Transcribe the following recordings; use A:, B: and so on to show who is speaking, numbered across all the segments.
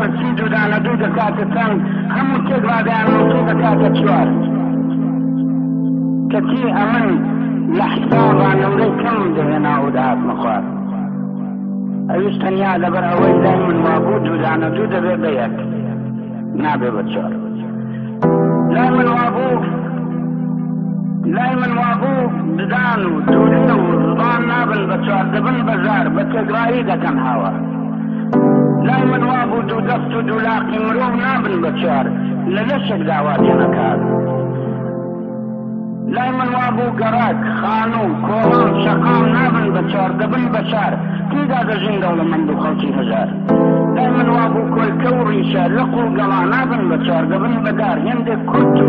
A: بەچی جودا لە دوو دەکاتە چەند هەموو تێکوادایان ڕۆکی دەکاتە چوار کەچی ئەمن
B: لە حسابان نمرەی کەم دەهێنا
A: و داهاتمە خوار ئەویش تەنیا لەبەر ئەوەی دای من وابوو جودانە دوو دەبێت بە یەک نابێ بە چوار لای من وابوو لای من وابوو ددان و دوورە و زبان نابن بە چوار دەبن بەزار بە تێگرایی دەکەن هاوار و دەست و دولاقی مرۆڤ نابن بەچار لە لەشێک داواتێنەکات لای من وابوو گەڕاک خان و کۆڵان شەقام نابن بەچار دەبن بەچار تێدا دەژین دەوڵەمەند و خەڵکی هەژار لای من وابوو کۆلکە و ڕیشە لە قوڵ گەڵا نابن بەچار دەبن بەدار هێندێک کورت و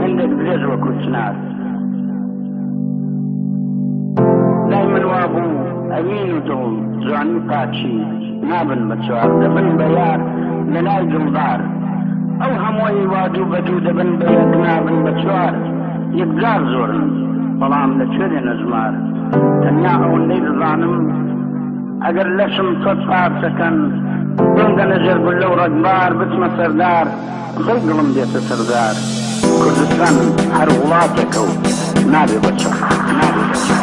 A: هەندێک درێژ وەکو چنار لای من وابوو ئەوین و دڵ جوانی پاچی نابن بە چوار دەبن بە یار لە لای دڵدار ئەو هەمووی وادوو بەدوو دەبن بە یەک نابن بە چوار یەکجار زۆرن بەڵام لەکوێرێ نەژمار تەنیا ئەوەندەی دەزانم ئەگەر لەشم سەد پار دەکەن بەنگە لەژێر بن لەو ڕەگبار بچمە سەردار خەڵ گڵم دێتە سەردار کوردستان هەر وڵاتێکە و نابێ بەچە نابێ بەچە